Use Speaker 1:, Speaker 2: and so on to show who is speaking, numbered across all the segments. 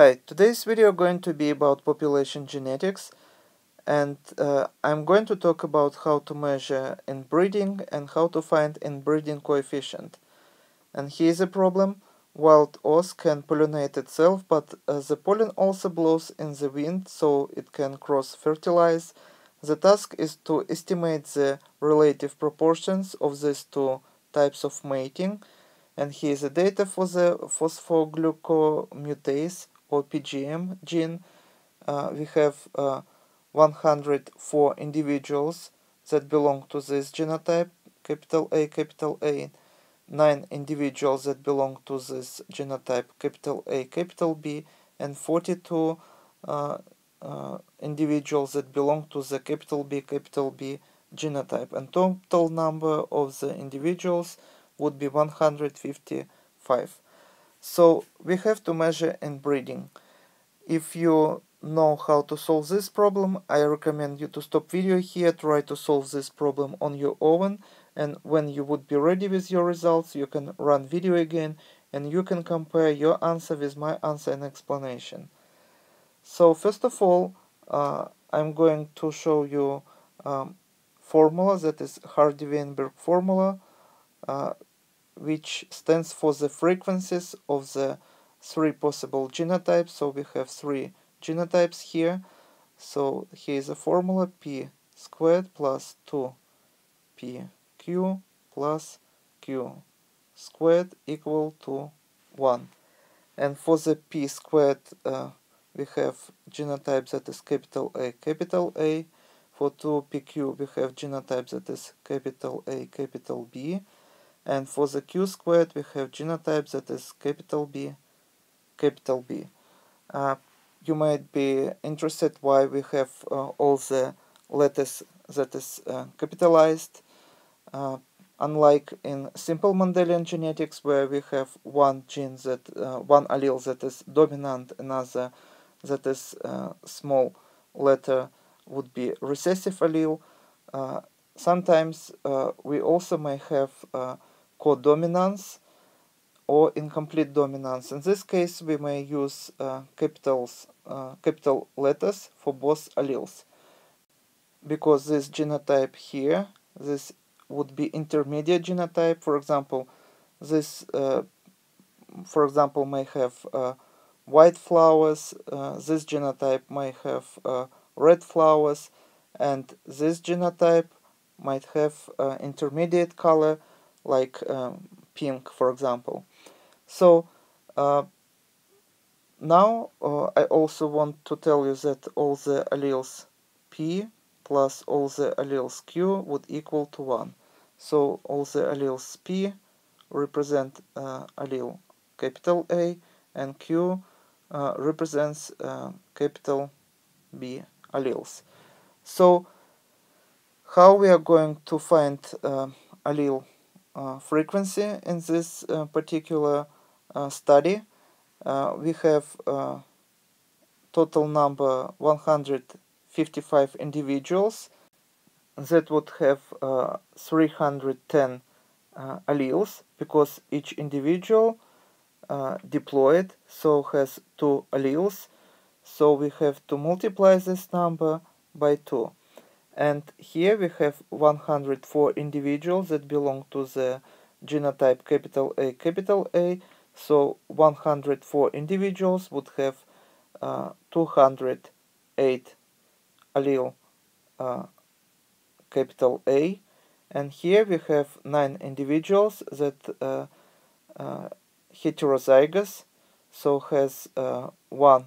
Speaker 1: Hi, today's video going to be about population genetics and uh, I'm going to talk about how to measure inbreeding and how to find inbreeding coefficient. And here's a problem, wild oats can pollinate itself but uh, the pollen also blows in the wind so it can cross-fertilize. The task is to estimate the relative proportions of these two types of mating and here's the data for the phosphoglucomutase or PGM gene, uh, we have uh, 104 individuals that belong to this genotype, capital A, capital A, 9 individuals that belong to this genotype, capital A, capital B, and 42 uh, uh, individuals that belong to the capital B, capital B genotype. And total number of the individuals would be 155. So we have to measure inbreeding. If you know how to solve this problem, I recommend you to stop video here, try to solve this problem on your own, and when you would be ready with your results, you can run video again, and you can compare your answer with my answer and explanation. So first of all, uh, I'm going to show you um, formula that is Hardy-Weinberg formula. Uh, which stands for the frequencies of the three possible genotypes. So we have three genotypes here. So here is a formula p squared plus 2pq plus q squared equal to 1. And for the p squared, uh, we have genotype that is capital A, capital A. For 2pq, we have genotype that is capital A, capital B and for the q squared we have genotype that is capital B capital B. Uh, you might be interested why we have uh, all the letters that is uh, capitalized. Uh, unlike in simple Mendelian genetics where we have one gene that uh, one allele that is dominant another that is uh, small letter would be recessive allele. Sometimes we also may have codominance or incomplete dominance. In this case, we may use uh, capitals, uh, capital letters for both alleles. Because this genotype here, this would be intermediate genotype. For example, this, uh, for example, may have uh, white flowers. Uh, this genotype may have uh, red flowers, and this genotype might have intermediate color like um, pink, for example. So uh, now uh, I also want to tell you that all the alleles P plus all the alleles Q would equal to 1. So all the alleles P represent uh, allele capital A and Q uh, represents uh, capital B alleles. So how we are going to find uh, allele frequency in this uh, particular uh, study. we have total number 155 individuals that would have 310 alleles because each individual uh, so has two alleles so we have to multiply this number by 2 and here we have 104 individuals that belong to the genotype capital A capital A. So 104 individuals would have uh, 208 allele uh, capital A. And here we have 9 individuals that uh, uh heterozygous so has uh, one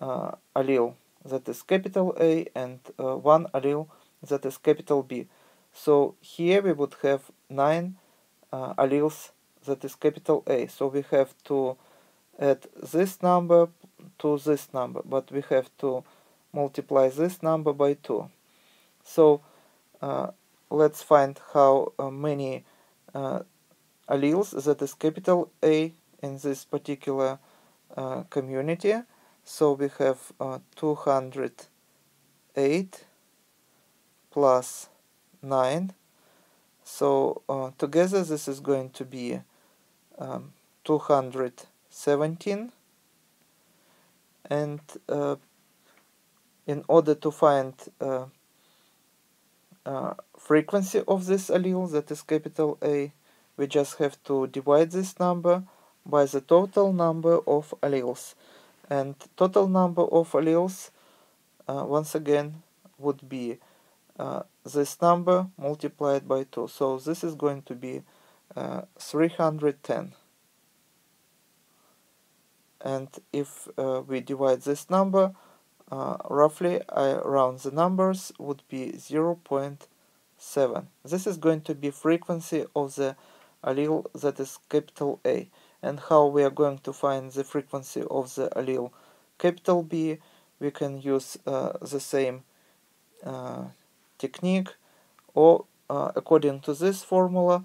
Speaker 1: uh, allele that is capital A and uh, one allele that is capital B. So here we would have nine uh, alleles that is capital A. So we have to add this number to this number, but we have to multiply this number by 2. So uh, let's find how uh, many uh, alleles that is capital A in this particular uh, community so we have uh, 208 plus 9. So uh, together this is going to be um, 217. and uh, in order to find uh, uh, frequency of this allele that is capital A we just have to divide this number by the total number of alleles and total number of alleles uh, once again would be uh, this number multiplied by 2 so this is going to be uh, 310 and if uh, we divide this number uh, roughly around the numbers would be 0.7 this is going to be frequency of the allele that is capital A and how we are going to find the frequency of the allele. Capital B we can use uh, the same uh, technique. Or uh, according to this formula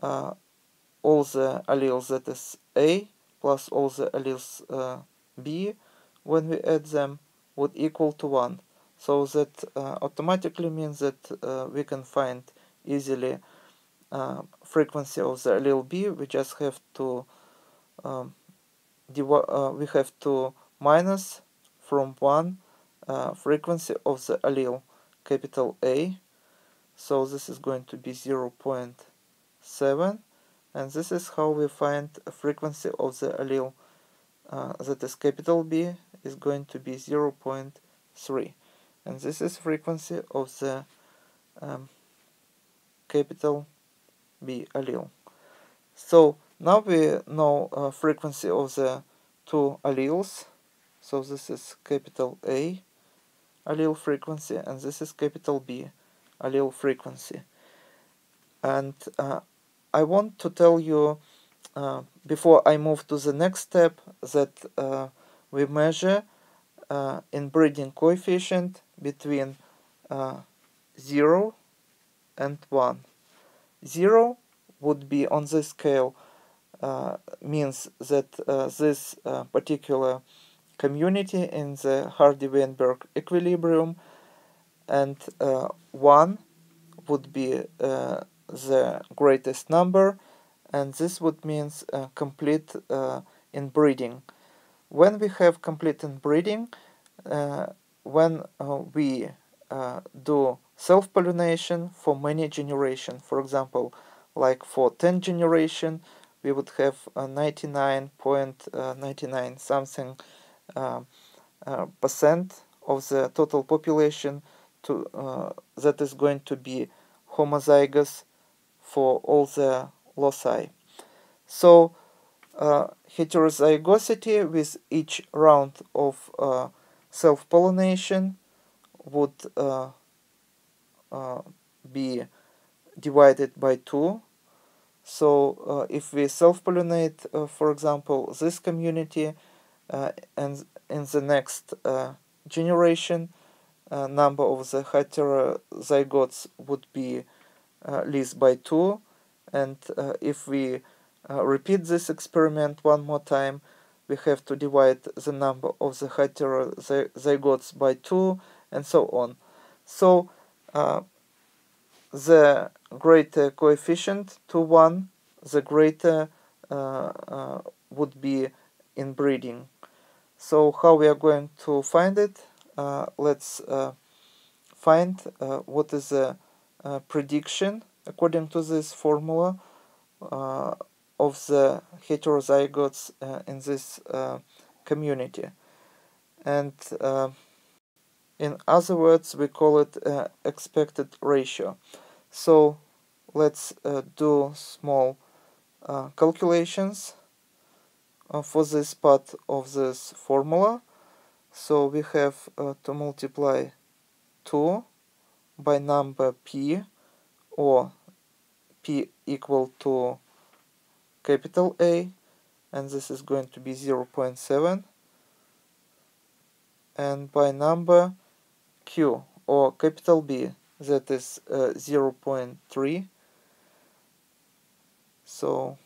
Speaker 1: uh, all the alleles that is A plus all the alleles uh, B when we add them would equal to 1 so that uh, automatically means that we can find easily frequency of the allele B, we just have to um, uh, we have to minus from 1 uh, frequency of the allele capital A. So this is going to be 0 0.7 and this is how we find a frequency of the allele uh, that is capital B is going to be 0 0.3 and this is frequency of the um, capital B allele. So now we know uh, frequency of the two alleles. So this is capital A allele frequency and this is capital B allele frequency. And uh, I want to tell you uh, before I move to the next step that uh, we measure uh, inbreeding coefficient between uh, 0 and 1. 0 would be on the scale means that uh, this uh, particular community in the Hardy-Weinberg equilibrium and uh, 1 would be uh, the greatest number and this would means uh, complete inbreeding. When we have complete inbreeding, when we do self-pollination for many generation. For example, like for 10 generation, we would have 99.99 uh, something uh, uh, percent of the total population to that is going to be homozygous for all the loci. So uh, heterozygosity with each round of uh, self-pollination would uh, be divided by 2 so uh, if we self-pollinate uh, for example this community and in the next generation number of the heterozygotes would be at least by 2 and if we repeat this experiment one more time we have to divide the number of the heterozygotes by 2 and so on. So uh, the greater coefficient to 1, the greater uh, uh, would be inbreeding. So how we are going to find it? Uh, let's uh, find uh, what is the prediction according to this formula of the heterozygotes in this community. And in other words, we call it uh, expected ratio. So let's uh, do small uh, calculations uh, for this part of this formula. So we have uh, to multiply 2 by number p or p equal to capital A and this is going to be 0.7 and by number Q or capital B that is uh, 0.3 so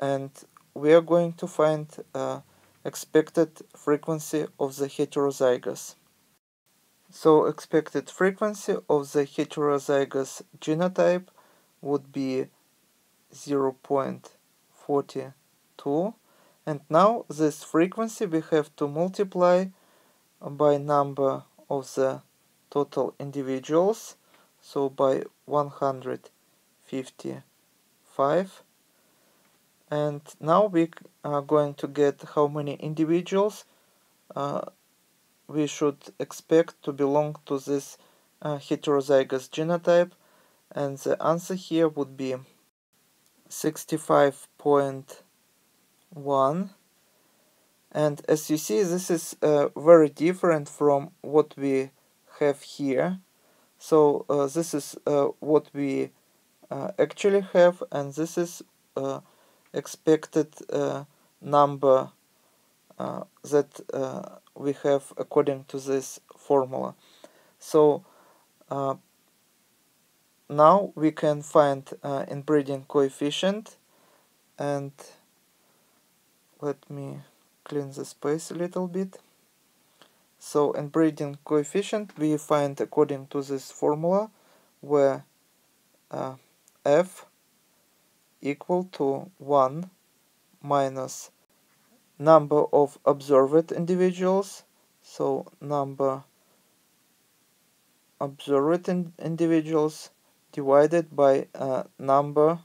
Speaker 1: and we are going to find uh, expected frequency of the heterozygous. So expected frequency of the heterozygous genotype would be 0.42 and now this frequency we have to multiply by number of the total individuals. So by 155 and now we are going to get how many individuals uh, we should expect to belong to this uh, heterozygous genotype. And the answer here would be 65.1 and as you see this is uh, very different from what we have here. So uh, this is uh, what we uh, actually have and this is uh, expected uh, number that we have according to this formula. So now we can find uh, inbreeding coefficient and let me clean the space a little bit so inbreeding coefficient we find according to this formula where uh, f equal to 1 minus number of observed individuals so number observed in individuals divided by a number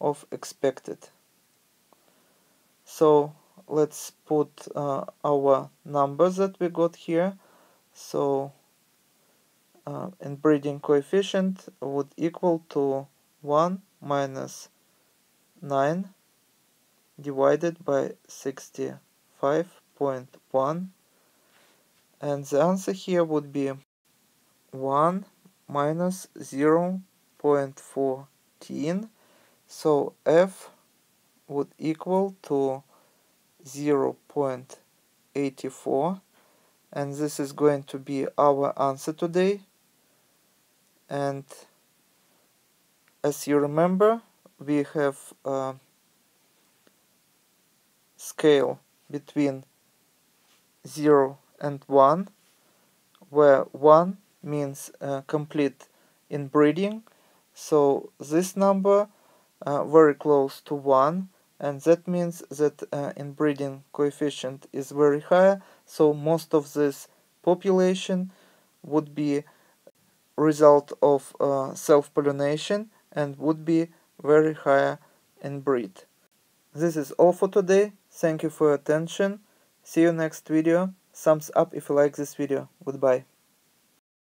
Speaker 1: of expected. So let's put uh, our numbers that we got here. So uh, inbreeding coefficient would equal to 1 minus 9 divided by 65.1 and the answer here would be 1 minus 0 0.14 so f would equal to 0 0.84 and this is going to be our answer today. And as you remember we have a scale between 0 and 1 where 1 means uh, complete inbreeding. So this number uh, very close to 1 and that means that uh, inbreeding coefficient is very high so most of this population would be result of uh, self-pollination and would be very high in breed. This is all for today. Thank you for your attention. See you next video. Thumbs up if you like this video. Goodbye.